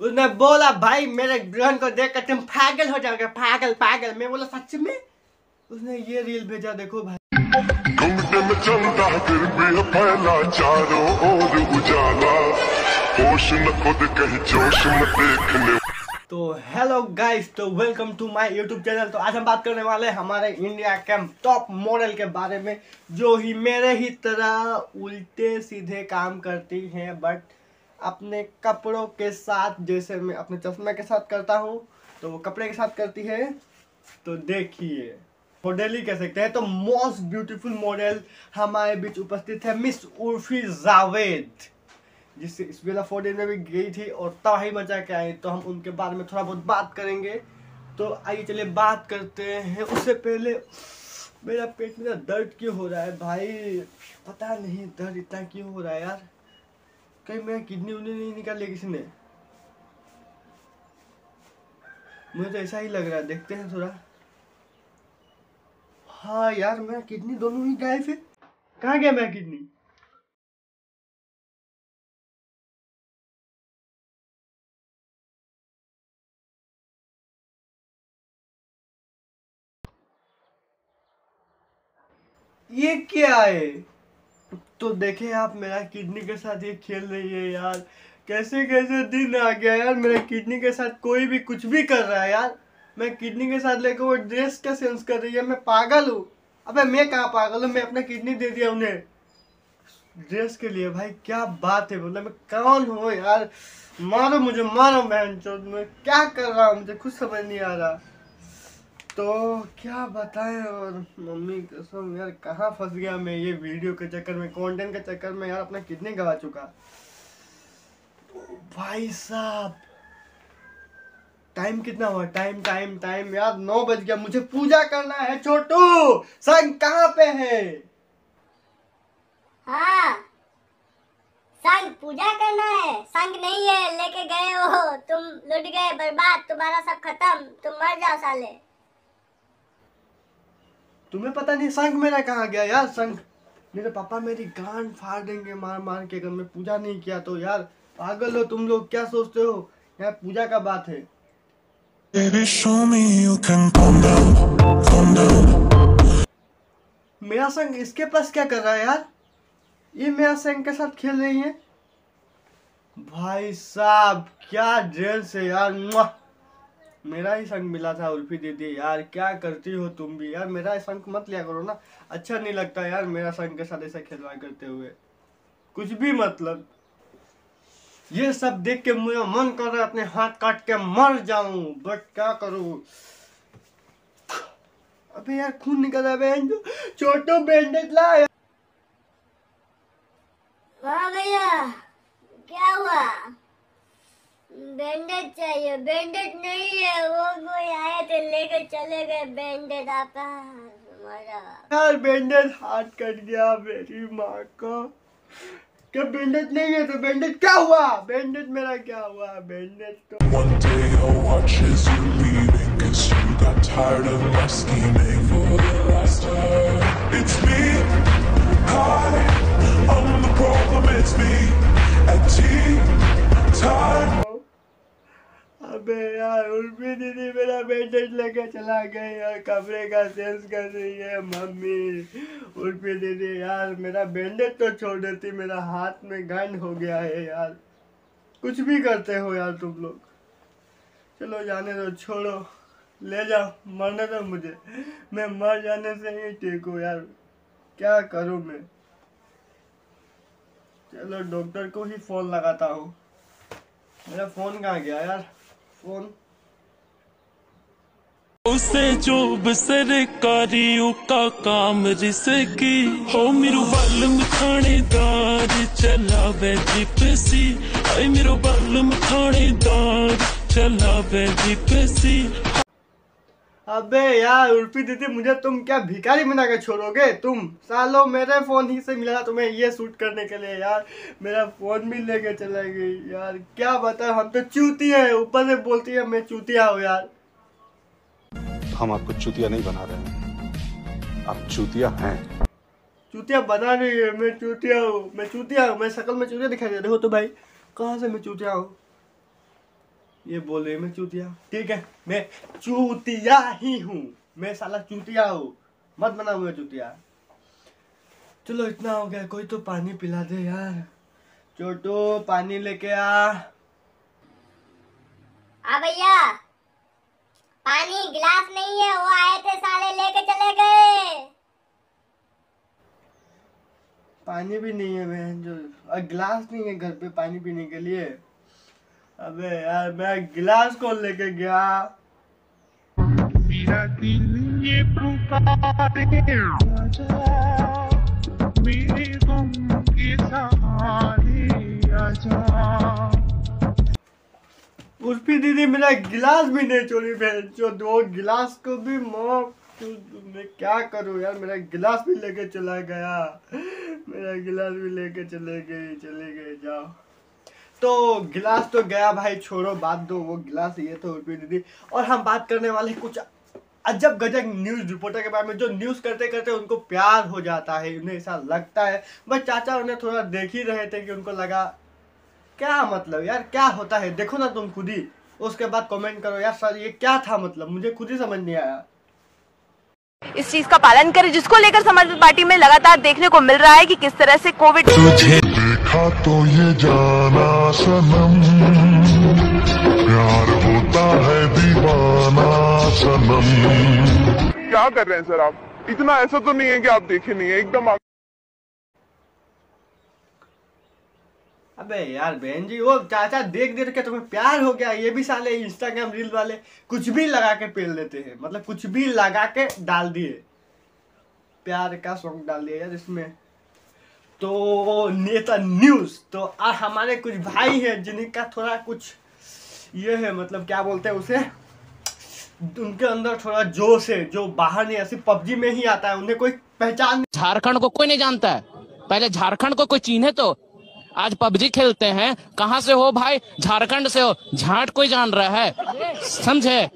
उसने बोला भाई मेरे दुल्हन को देख कर तुम पागल हो जाओगे पागल पागल। मैं बोला सच में? उसने ये रील भेजा देखो भाई। चलता फिर भी फैला चारों ओर उजाला। होश न खुद कहीं जोश न देखने। तो हेलो गाइस तो welcome to my YouTube channel तो आज हम बात करने वाले हैं हमारे इंडिया के टॉप मॉडल के बारे में जो ही मेरे ही तरह उल्टे सीधे काम करती हैं बट अपने कपड़ों के साथ, जैसे मैं अपने चश्मे के साथ करता हूँ तो वो कपड़े के साथ करती है। तो देखिए, मॉडल ही कह सकते हैं तो मोस्ट ब्यूटीफुल मॉडल हमारे बीच उपस्थित है मिस उर्फी जावेद जिससे इस बेला फोर्टीन में भी गई थी और तबाही मचा के आई। तो हम उनके बारे में थोड़ा बहुत बात करेंगे। तो आइए चलिए बात करते हैं। उससे पहले मेरा पेट में दर्द क्यों हो रहा है भाई? पता नहीं, दर्द इतना क्यों हो रहा है यार? कहीं मेरा किडनी उडनी नहीं निकाल लिया किसी ने? मुझे तो ऐसा ही लग रहा है, देखते हैं थोड़ा। हाँ यार मेरा किडनी दोनों ही गायब है। कहाँ गया मेरा किडनी? ये क्या है? तो देखे आप, मेरा किडनी के साथ ये खेल रही है यार। कैसे कैसे दिन आ गया यार, मेरा किडनी के साथ कोई भी कुछ भी कर रहा है यार। मैं किडनी के साथ लेकर वो ड्रेस का सेंस कर रही है? मैं पागल हूँ। अबे, मैं कहाँ पागल हूँ? मैं अपना किडनी दे दिया उन्हें। ड्रेस के लिए, भाई, क्या बात है, बोला, मैं कौन हूँ यार? मारो मुझे, मारो बहन चोद, मैं क्या कर रहा हूँ? मुझे कुछ समझ नहीं आ रहा। तो क्या बताएँ और मम्मी कसम यार, कहाँ फंस गया मैं ये वीडियो के चक्कर में कंटेंट के चक्कर में? यार, अपना कितने गवा चुका? भाई साहब टाइम कितना हुआ? टाइम टाइम टाइम यार, नौ बज गया। मुझे पूजा करना है, छोटू। संग कहाँ पे है? हाँ। संग पूजा करना है। संग नहीं है, लेके गए हो। तुम लुट गए, बर्बाद। तुम्हारा सब खत्म। तुम मर जाओ साले। तुम्हें पता नहीं संग मेरा कहाँ गया? यार संग। मेरे पापा मेरी गांड फाड़ देंगे मार मार के। अगर मैं पूजा नहीं किया तो यार पागल हो तुम लोग क्या सोचते हो? यार पूजा का बात है। Baby, show me you can calm down, calm down. मेरा संग इसके पास क्या कर रहा है यार? ये मेरा संग के साथ खेल रही है? भाई साहब क्या जेल से यार मुआ। मेरा ही संग मिला था उल्फी दीदी। यार, क्या करती हो तुम भी? यार, मेरा संग मत लिया करो ना। अच्छा नहीं लगता यार मेरा संग के साथ ऐसा खिलवाड़ करते हुए। कुछ भी मतलब। ये सब देख के मुझे मन कर रहा है अपने हाथ काट के मर जाऊँ बट क्या करूँ? अबे यार, खून निकल रहा है छोटो बैंडेज ला। हाँ भैया, क्या हुआ? बैंडेज चाहिए बैंडेज नहीं है वो कोई आए थे लेके चले गए बैंडेज आपका यार बैंडेज हाथ कट गया मेरी माँ का क्या बैंडेज नहीं है तो बैंडेज क्या हुआ बैंडेज मेरा क्या हुआ बैंडेज तो One day I'll watch as you're leaving Cause you got tired of my scheming For the last time It's me Hi I'm the problem, it's me At tea time अबे यार उर्फी दीदी मेरा bandage लेके चला गई यार कपड़े का सेंस कर रही है मम्मी। उर्फी दीदी यार, मेरा बैंडेज तो छोड़ देती, मेरा हाथ में गंड हो गया है यार। कुछ भी करते हो यार तुम लोग। चलो जाने दो, छोड़ो। ले जाओ, मरने दो मुझे। मैं मर जाने से ही ठीक हूँ यार। क्या करूँ मैं? चलो डॉक्टर को ही फ़ोन लगाता हूँ। मेरा फ़ोन कहाँ गया यार? फ़ोन उसे जो सरकारियों का काम रिसकी। हो मेरो बालम थानेदार चलावे जिपसी। हाय मेरो बालम थानेदार चलावे जिपसी। अबे यार उर्फी दीदी मुझे तुम क्या भिखारी बना के छोड़ोगे? तुम सालो मेरे फ़ोन ही से मिला था तुम्हें ये शूट करने के लिए यार। मेरा फ़ोन भी लेके चला गई यार। क्या बता हम तो चूती है। ऊपर से बोलती है मैं चूतिया हूँ यार। हम आपको चुतिया नहीं बना रहे हैं। आप चुतिया हैं। चूतिया बना रही है। मैं चूतिया हूँ। मैं चूतिया हूँ। मैं शक्ल में चूतिया दिखाई दे रही हो। तो भाई कहाँ से मैं चूतिया हूँ? ये बोल मैं चूतिया। ठीक है मैं चूतिया ही हूँ। मैं साला चूतिया हूँ। मत बना मुझे चूतिया। चलो इतना हो गया। कोई तो पानी पिला दे यार। छोटू पानी लेके आ। आ भैया। पानी गिलास नहीं है वो आए थे साले लेके चले गए। पानी भी नहीं है बहन जो। और गिलास नहीं है घर पे पानी पीने के लिए। अबे यार मैं गिलास कौन लेके गया? मेरा दिल ये पुकारे। आजा मेरे गम के सहारे आजा दीदी मेरा गिलास भी नहीं चोरी बहन जो दो गिलास को भी मो मैं क्या करूँ यार? मेरा गिलास भी लेके चला गया। मेरा गिलास भी लेके चले गए चले गए जाओ। तो गिलास तो गया भाई छोड़ो बात दो वो गिलास ये तो उर्फी दीदी और हम बात करने वाले कुछ अजब गजब न्यूज़ रिपोर्टर के बारे में जो न्यूज़ करते करते उनको प्यार हो जाता है उन्हें ऐसा लगता है। बस चाचा उन्हें थोड़ा देख ही रहे थे कि उनको लगा क्या मतलब यार क्या होता है? देखो ना तुम खुद ही। उसके बाद कमेंट करो यार सर ये क्या था मतलब? मुझे खुद ही समझ नहीं आया। इस चीज़ का पालन करें जिसको लेकर समाजवादी पार्टी में लगातार देखने को मिल रहा है कि किस तरह से कोविड देखा तो ये जाना सनम। प्यार होता है दीवाना सनम। क्या कर रहे हैं सर आप? इतना ऐसा तो नहीं है कि आप देखे नहीं है एकदम आप अबे यार बहन जी वो चाचा देख देख के तुम्हें प्यार हो गया। ये भी साले इंस्टाग्राम रील वाले कुछ भी लगा के पेल देते हैं। मतलब कुछ भी लगा के डाल दिए। प्यार का सॉन्ग डाल दिया यार इसमें। तो नेता न्यूज़ तो आ हमारे कुछ भाई हैं जिनका थोड़ा कुछ ये है मतलब क्या बोलते हैं उसे, उनके अंदर थोड़ा जोश है, जो बाहर नहीं, ऐसे पबजी में ही आता है, उन्हें कोई पहचान झारखंड को कोई नहीं जानता है। पहले झारखंड को कोई चिन्हे तो? आज पबजी खेलते हैं। कहाँ से हो भाई? झारखंड से हो। झाट कोई जान रहा है? समझे?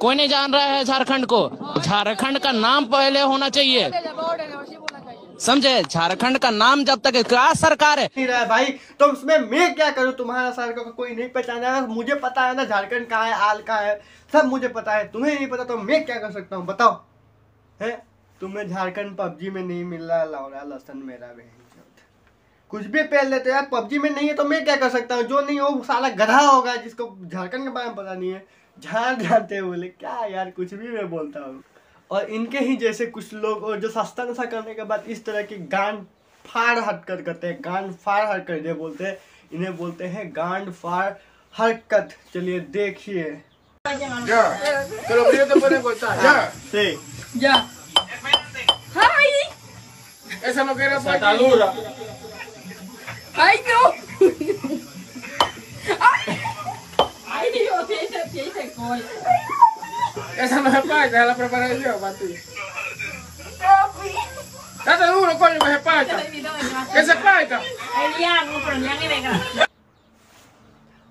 कोई नहीं जान रहा है झारखंड को। झारखंड का नाम पहले होना चाहिए। समझे? झारखंड का नाम जब तक क्या सरकार है। नहीं रहा भाई तो उसमें मैं क्या करूँ? तुम्हारा सर को कोई नहीं पहचाना है मुझे पता है ना झारखंड कहाँ है, आल कहाँ है। सब मुझे पता है। तुम्हें नहीं पता तो मैं क्या कर सकता हूँ? बताओ। है? तुम्हें झारखंड पबजी में नहीं मिल रहा लौरा लसन मेरा बहन कुछ भी पहन लेते यार, पबजी में नहीं है तो मैं क्या कर सकता हूँ? जो नहीं हो साला गधा होगा, जिसको झारखंड के बारे में पता नहीं है। झाड़ जानते बोले, क्या यार, कुछ भी मैं बोलता हूँ। और इनके ही जैसे कुछ लोग और जो सस्ता नशा करने के बाद इस तरह की गांड फाड़ हटकर करते हैं गांड फाड़ हरकत ये बोलते हैं इन्हें बोलते हैं गांड फाड़ हरकत। चलिए देखिए। ऐसा no quiere ¡Ay, no! ¡Ay! ¡Ay, Dios! Tiene, tiene gol. No se parte, esa la preparé yo para ti. Date duro, coño, que se parta. Que se parta.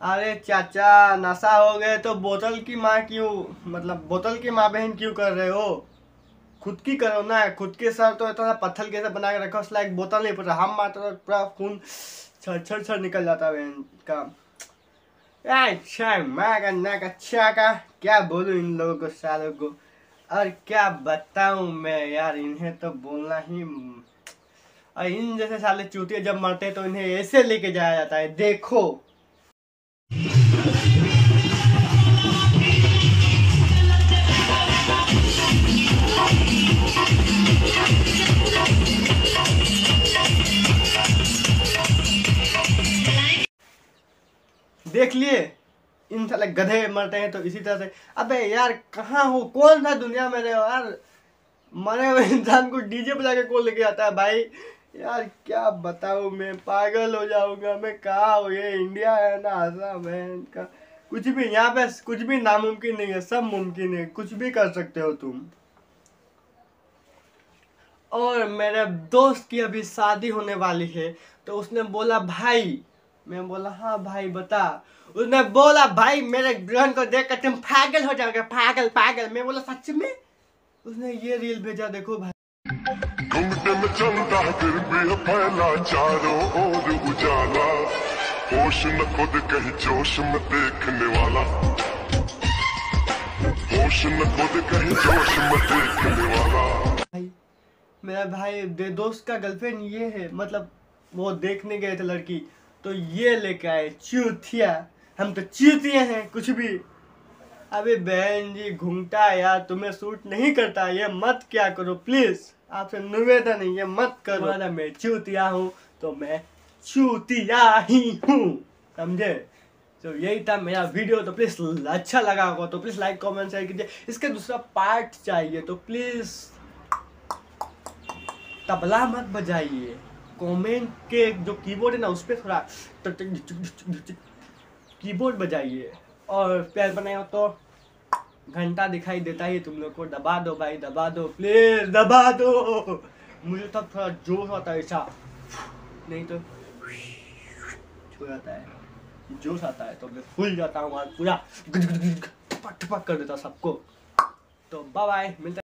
अरे चाचा नशा हो गए तो बोतल की माँ क्यों मतलब बोतल की माँ बहन क्यों कर रहे हो खुद की करो ना खुद के सर तो इतना पत्थर कैसे बना के रखो उसला एक बोतल नहीं पता हम मारते तो पूरा खून छर छर छर निकल जाता है बहन का अच्छा माँ का ना का अच्छा क्या बोलूँ इन लोगों को सालों को और क्या बताऊँ मैं यार इन्हें तो बोलना ही और इन जैसे साले चूतिया जब मरते हैं तो इन्हें ऐसे लेके जाया जाता है देखो देख लिए। इन साले गधे मरते हैं तो इसी तरह से। अबे यार, कहाँ हो? कौन सा दुनिया में रहे हो यार? मरे हुए इंसान को डीजे बजा के कौन लेके आता है भाई? यार, क्या बताऊँ? मैं पागल हो जाऊँगा। मैं कहा हूँ? ये इंडिया है ना आसाम है इनका कुछ भी यहाँ पे, कुछ भी नामुमकिन नहीं है, सब मुमकिन है। कुछ भी कर सकते हो तुम। और मेरे दोस्त की अभी शादी होने वाली है तो उसने बोला, भाई मैं बोला हाँ भाई बता। उसने बोला भाई मेरे बहन को देख कर तुम पागल हो जाओगे पागल पागल। मैं बोला सच में? उसने ये रील भेजा देखो भाई। होश न खुद कहीं जोश में देखने वाला। होश न खुद कहीं जोश में देखने वाला। भाई मेरा भाई दोस्त का गर्लफ्रेंड ये है मतलब वो देखने गए थे लड़की। तो ये लेके आए चूतिया। हम तो चूतिए हैं, कुछ भी। अबे बहन जी, घूमता यार तुम्हें सूट नहीं करता, ये मत क्या करो प्लीज़ आपसे निवेदन है, ये मत करो। अगर मैं चूतिया हूँ तो मैं चूतिया ही हूँ। समझे? तो यही था मेरा वीडियो तो प्लीज़ अच्छा लगा होगा तो प्लीज़ लाइक कमेंट शेयर कीजिए। इसका दूसरा पार्ट चाहिए तो प्लीज़ तबला मत बजाइए। कमेंट के जो कीबोर्ड है ना, उस पर थोड़ा कीबोर्ड बजाइए। और प्यार बनाए तो घंटा दिखाई देता ही, तुम लोग को दबा दो भाई, दबा दो प्लीज़ दबा दो। मुझे तब थोड़ा जोश आता है, ऐसा। नहीं तो छू जाता है। जोश आता है तो मैं फूल जाता हूँ पूरा। टपक टपक कर देता सबको। तो बाय बाय मिलते